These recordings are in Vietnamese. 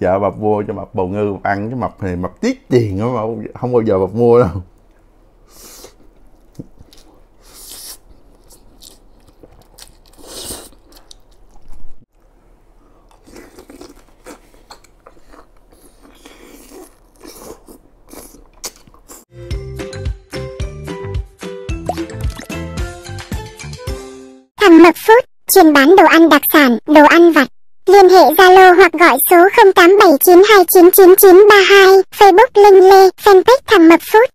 Dạ, vợ mập mua cho mập bầu ngư ăn chứ mập thì mập tiết tiền đó mà không bao giờ mập mua đâu Thằng Mật Food, chuyên bán đồ ăn đặc sản, đồ ăn vặt. Liên hệ Zalo hoặc gọi số 0879299932, Facebook Linh Lê, fanpage Thằng Mập Food.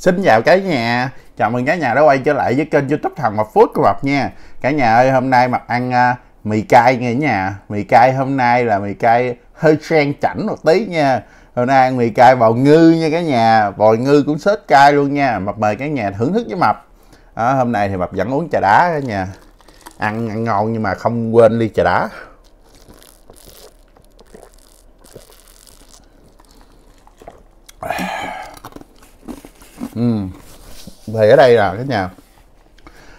Xin chào cả nhà, chào mừng cả nhà đã quay trở lại với kênh youtube Thằng Mập Food của Mập nha. Cả nhà ơi, hôm nay Mập ăn uh, mì cay nha cả nhà. Mì cay hôm nay là mì cay hơi sang chảnh một tí nha. Hôm nay ăn mì cay bò ngư nha cả nhà. Bò ngư cũng sết cay luôn nha. Mập mời cả nhà thưởng thức với Mập. À, Hôm nay thì Mập vẫn uống trà đá cả nhà. Ăn, ăn ngon nhưng mà không quên ly trà đá. Ừ. thì ở đây là cái nhà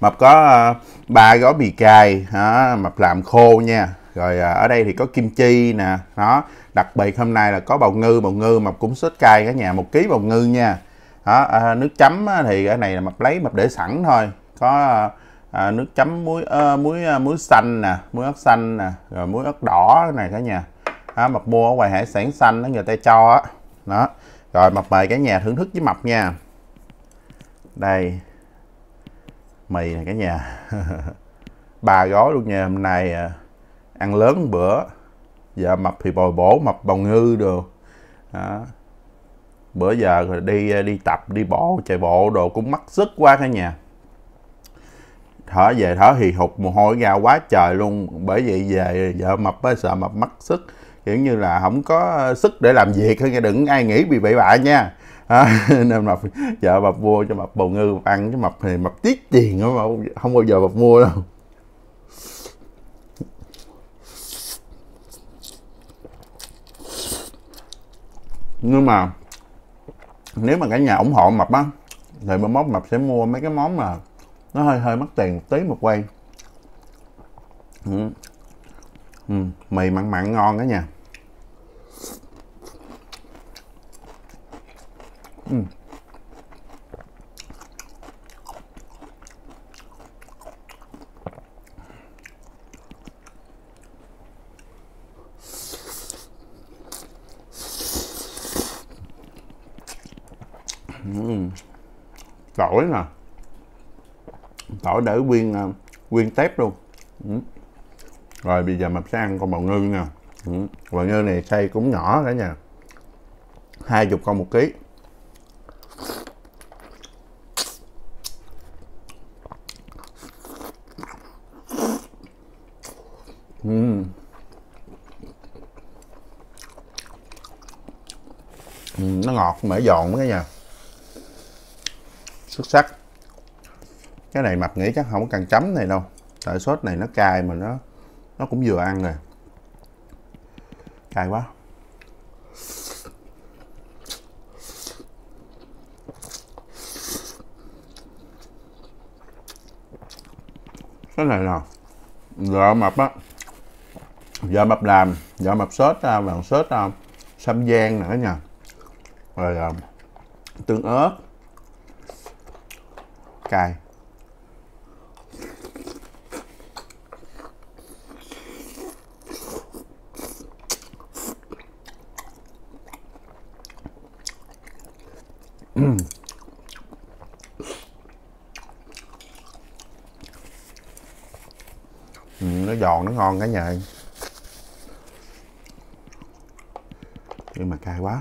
mập có uh, ba gói mì cay đó, mập làm khô nha. Rồi uh, ở đây thì có kim chi nè đó. Đặc biệt hôm nay là có bào ngư bào ngư mập cũng sốt cay cả nhà một ký bào ngư nha. Đó uh, nước chấm thì cái này là mập lấy mập để sẵn thôi. Có uh, nước chấm muối uh, muối uh, muối xanh nè muối ớt xanh nè rồi muối ớt đỏ này cả nhà. Đó, mập mua ở ngoài hải sản xanh đó người ta cho á. Đó. Rồi mập mời cả nhà thưởng thức với mập nha đây. Mì này cả nhà. Ba gói luôn nha. Hôm nay à, ăn lớn bữa. Giờ mập thì bồi bổ mập bào ngư được đó. bữa giờ rồi đi à, đi tập đi bộ chạy bộ đồ cũng mắc sức quá cả nhà. Thở về thở thì hụt mồ hôi ra quá trời luôn. Bởi vậy về vợ mập á sợ mập mất sức. Kiểu như là không có sức để làm việc thôi nha đừng ai nghĩ bị bậy bạ nha à, nên mập vợ mập mua cho mập bầu ngư ăn chứ mập thì mập tiết tiền đó mà không bao giờ mập mua đâu. Nhưng mà nếu mà cả nhà ủng hộ mập á thì mai mốt mập sẽ mua mấy cái món mà nó hơi hơi mất tiền một tí một quay. Ừ. Ừ, mì mặn mặn ngon đó nha. Để nguyên ờ, nguyên tép luôn ừ. rồi bây giờ mập sẽ ăn con bào ngư nha ừ. bào ngư này xay cũng nhỏ cả nhà hai chục con một ký ừ. Ừ, nó ngọt mỡ giòn cả nhà xuất sắc cái này mập nghĩ chắc không cần chấm này đâu. Tại sốt này nó cay mà nó nó cũng vừa ăn rồi cay quá. Cái này nè vợ mập á. Vợ mập làm vợ mập sốt ra, bằng sốt ra, sâm giang nữa nha. Rồi ờ, tương ớt. Cay. Ừ, nó giòn nó ngon cả nhà. Nhưng mà cay quá.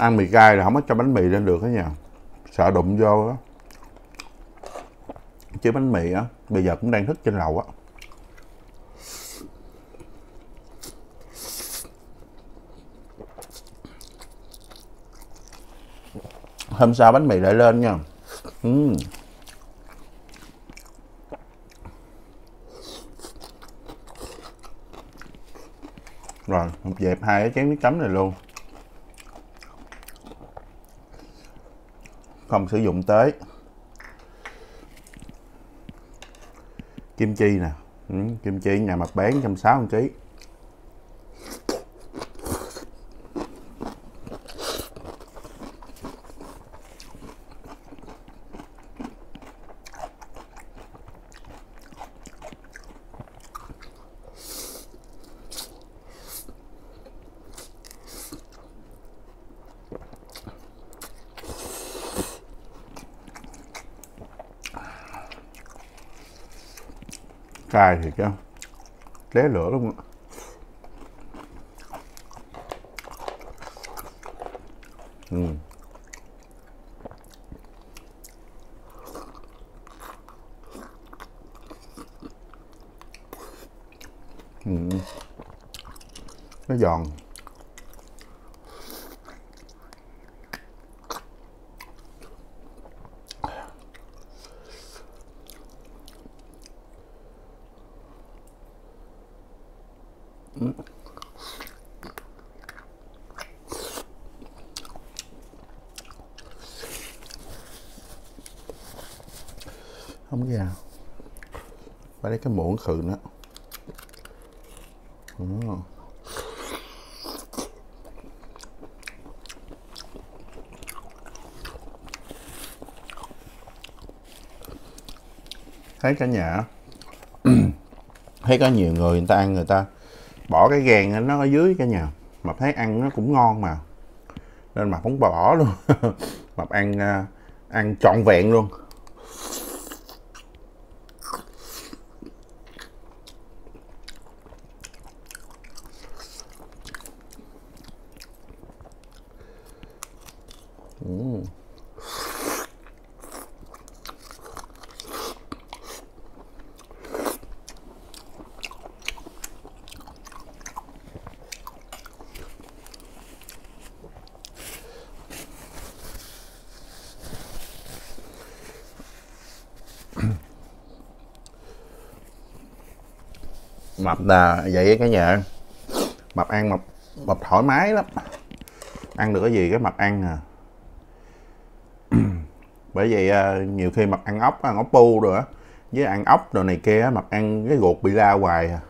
Ăn mì cay là không có cho bánh mì lên được đó nha. Sợ đụng vô á. Chứ bánh mì á, bây giờ cũng đang thức trên lầu á. Hôm sau bánh mì lại lên nha. Uhm. rồi, một dẹp hai cái chén nước chấm này luôn. Không sử dụng tới. Kim chi nè. Ừ, kim chi nhà mặt bán trăm sáu cay thì cho té lửa luôn á ừ. Ừ. nó giòn không ra phải lấy cái muỗng khử nữa thấy cả nhà thấy có nhiều người người ta ăn người ta bỏ cái gan nó ở dưới cả nhà. Mà thấy ăn nó cũng ngon mà. Nên mà không bỏ luôn. Mập ăn à, ăn trọn vẹn luôn. Mập là vậy cả nhà. Mập ăn mập mập thoải mái lắm. Ăn được cái gì cái mập ăn à. Bởi vậy à, nhiều khi mập ăn ốc ăn ốc bu rồi á, với ăn ốc đồ này kia mập ăn cái ruột bị la hoài à.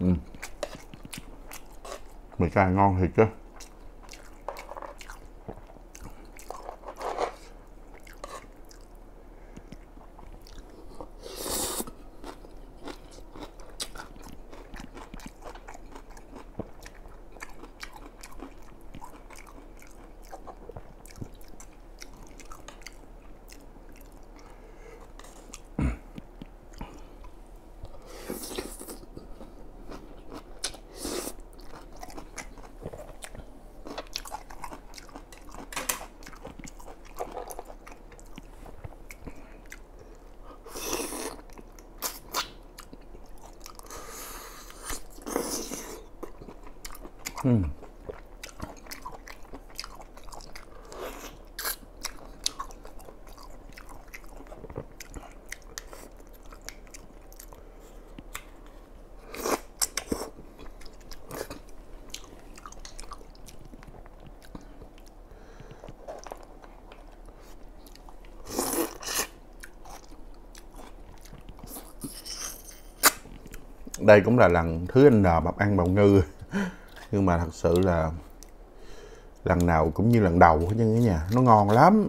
Ừ. mì cay ngon thiệt chứ. Đây cũng là lần thứ anh N mập ăn bào ngư. Nhưng mà thật sự là lần nào cũng như lần đầu chứ cả nhà nó ngon lắm.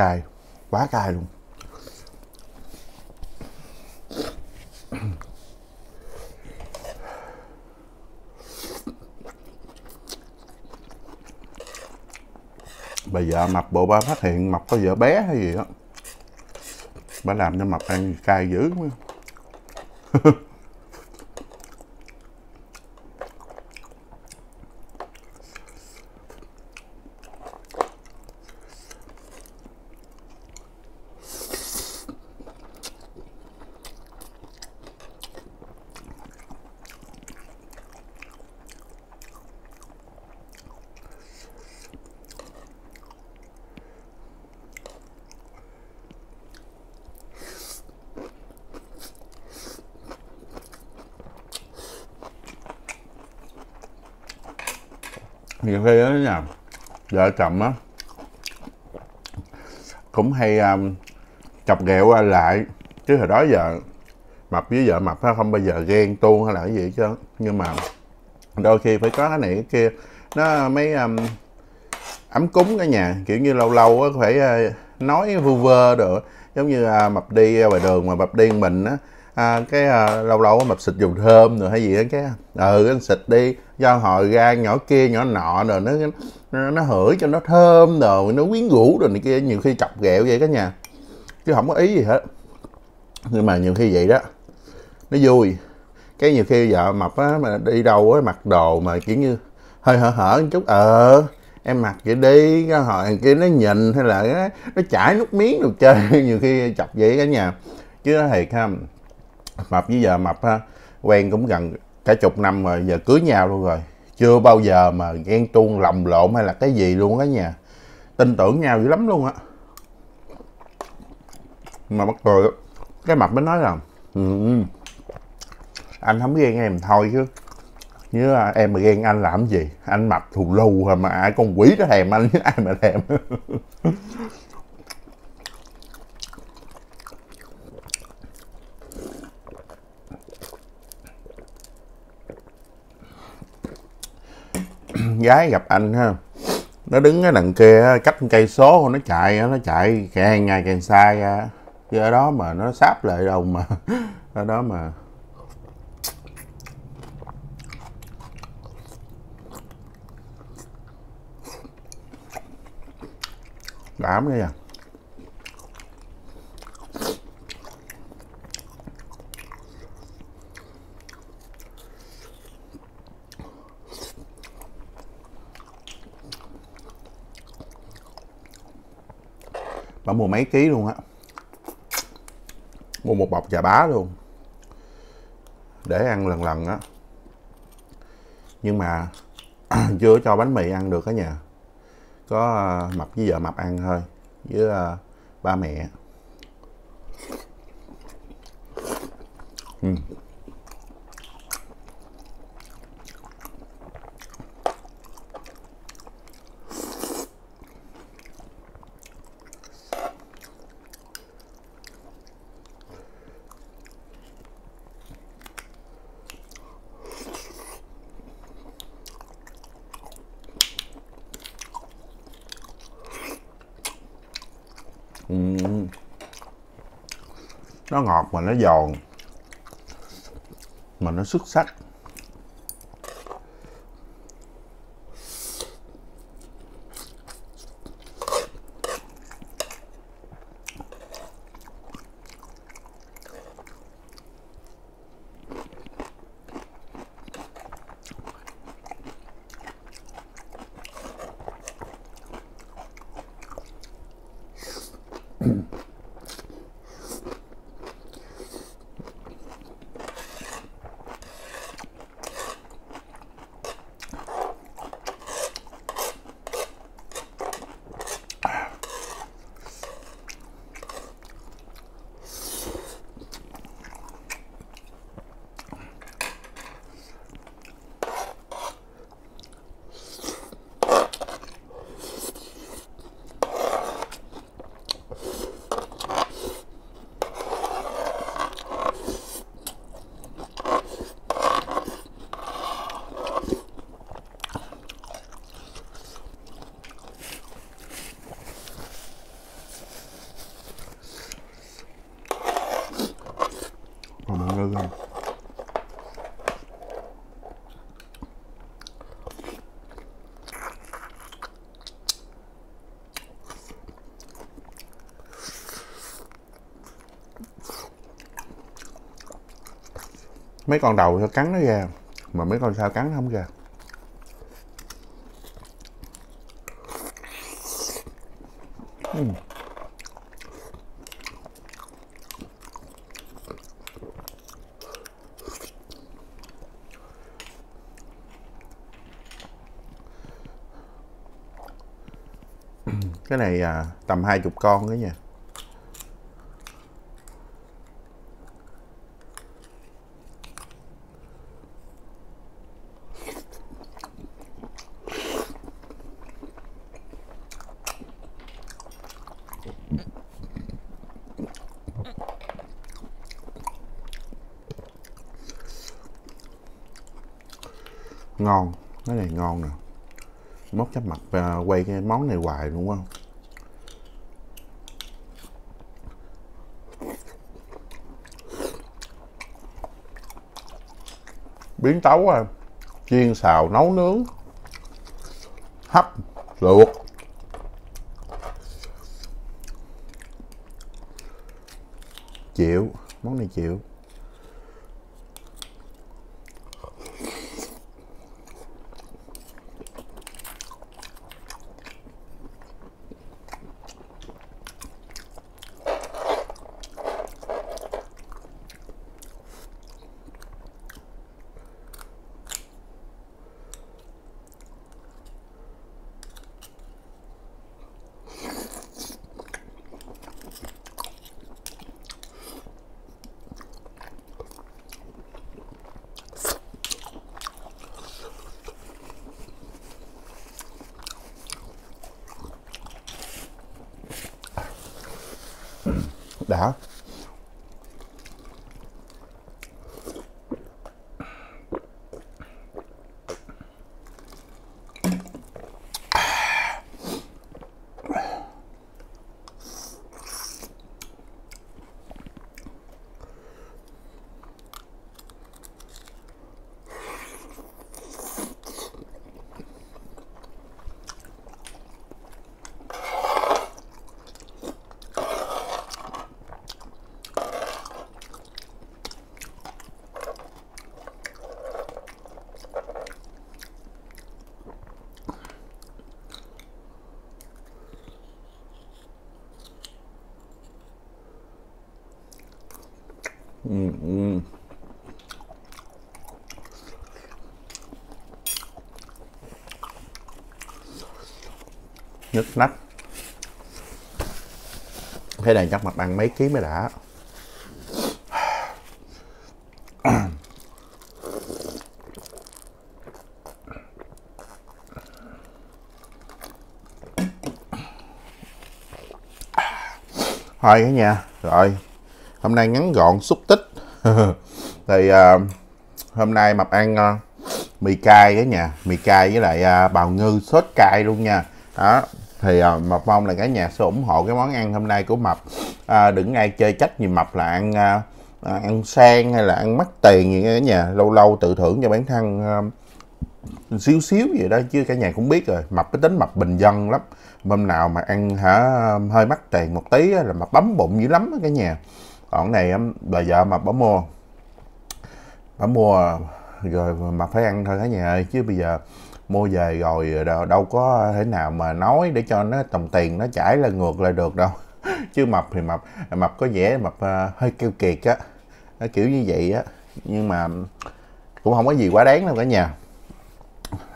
Cay quá cay luôn. Bà vợ mập bộ ba phát hiện mập có vợ bé hay gì đó bà làm cho mập ăn cay dữ quá. nhiều khi đó nha vợ chồng á cũng hay um, chọc ghẹo lại. Chứ hồi đó giờ mập với vợ mập không bao giờ ghen tuông hay là cái gì chứ nhưng mà đôi khi phải có cái này cái kia. Nó mấy um, ấm cúng cả nhà kiểu như lâu lâu á phải uh, nói vu vơ được giống như uh, mập đi ngoài đường mà mập đi mình á à, cái à, lâu lâu mập xịt dùng thơm rồi hay gì đó cái ừ anh xịt đi do hồi ra nhỏ kia nhỏ nọ rồi nó nó, nó hửi cho nó thơm rồi nó quyến rũ rồi này kia nhiều khi chọc ghẹo vậy cả nhà chứ không có ý gì hết. Nhưng mà nhiều khi vậy đó nó vui. Cái nhiều khi vợ mập á mà đi đâu á mặc đồ mà kiểu như hơi hở hở một chút ờ em mặc vậy đi cái hồi kia nó nhìn hay là nó, nó chảy nước miếng được chơi nhiều khi chọc vậy cả nhà chứ nó thiệt ha mập với giờ mập ha quen cũng gần cả chục năm rồi giờ cưới nhau luôn rồi. Chưa bao giờ mà ghen tuông lầm lộn hay là cái gì luôn á nhà tin tưởng nhau dữ lắm luôn á. Mà bắt cười cái mập mới nói là ừ, ừ anh không ghen em thôi chứ. Nhớ à, em mà ghen anh làm gì? Anh mập thù lù mà ai con quỷ nó thèm anh ai mà thèm. gái gặp anh ha. Nó đứng cái đằng kia cách cây số nó chạy nó chạy càng ngày càng xa ra. Chứ ở đó mà nó sáp lại đâu mà. Ở đó mà. Đảm đây à bà mua mấy ký luôn á. Mua một bọc chà bá luôn. Để ăn lần lần á. Nhưng mà chưa cho bánh mì ăn được cả nhà có à, mập với vợ mập ăn thôi. Với à, ba mẹ. Nó ngọt mà nó giòn mà nó xuất sắc còn mọi người không mấy con đầu nó cắn nó ra mà mấy con sao cắn nó không ra. Ừ. Cái này à, tầm hai chục con đó nha. Ngon, cái này ngon nè. Mốt chắc mặt quay cái món này hoài đúng không biến tấu à chiên xào nấu nướng, hấp, luộc. Chịu, món này chịu. Đã Ừ, ừ. nhức nách cái này chắc mặt ăn mấy ký mới đã. Thôi cả nhà. Rồi, hôm nay ngắn gọn, xúc tích. thì uh, hôm nay mập ăn uh, mì cay cái nhà mì cay với lại uh, bào ngư sốt cay luôn nha. Đó. Thì uh, mập mong là cả nhà sẽ ủng hộ cái món ăn hôm nay của mập. Uh, đừng ai chơi trách gì mập là ăn uh, ăn sang hay là ăn mắc tiền gì cả nhà. Lâu lâu tự thưởng cho bản thân uh, xíu xíu vậy đó chứ cả nhà cũng biết rồi. Mập cái tính mập bình dân lắm. Hôm nào mà ăn hả hơi mắc tiền một tí là mập bấm bụng dữ lắm cả nhà còn này bà vợ mà bỏ mua. Bà mua rồi mà phải ăn thôi cả nhà ơi chứ bây giờ mua về rồi đâu, có thể nào mà nói để cho nó đồng tiền nó chảy là ngược lại được đâu. Chứ mập thì mập mập có vẻ mập uh, hơi keo kiệt á. Kiểu như vậy á. Nhưng mà cũng không có gì quá đáng đâu cả nhà.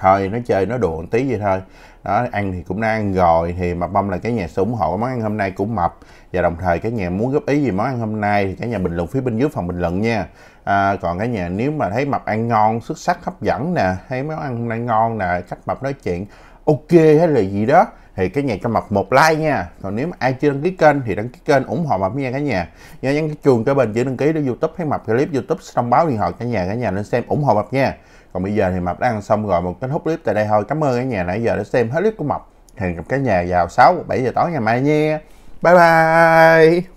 Thôi nó chơi nó đùa một tí vậy thôi đó ăn thì cũng đã ăn rồi thì mập mâm là cái nhà sẽ ủng hộ món ăn hôm nay của mập. Và đồng thời cái nhà muốn góp ý gì món ăn hôm nay thì cái nhà bình luận phía bên dưới phần bình luận nha. À, còn cái nhà nếu mà thấy mập ăn ngon xuất sắc hấp dẫn nè thấy món ăn hôm nay ngon nè cách mập nói chuyện ok hay là gì đó thì cái nhà cho mập một like nha. Còn nếu mà ai chưa đăng ký kênh thì đăng ký kênh ủng hộ mập nha cả nhà. Nhớ nhấn cái chuông cái bên chữ đăng ký để youtube thấy mập clip youtube thông báo điện thoại cả nhà cả nhà nên xem ủng hộ mập nha còn bây giờ thì mập đã ăn xong rồi, một cái hút clip tại đây thôi. Cảm ơn cả nhà nãy giờ đã xem hết clip của mập. Hẹn gặp cả nhà vào 6 7 giờ tối ngày mai nha. Bye bye.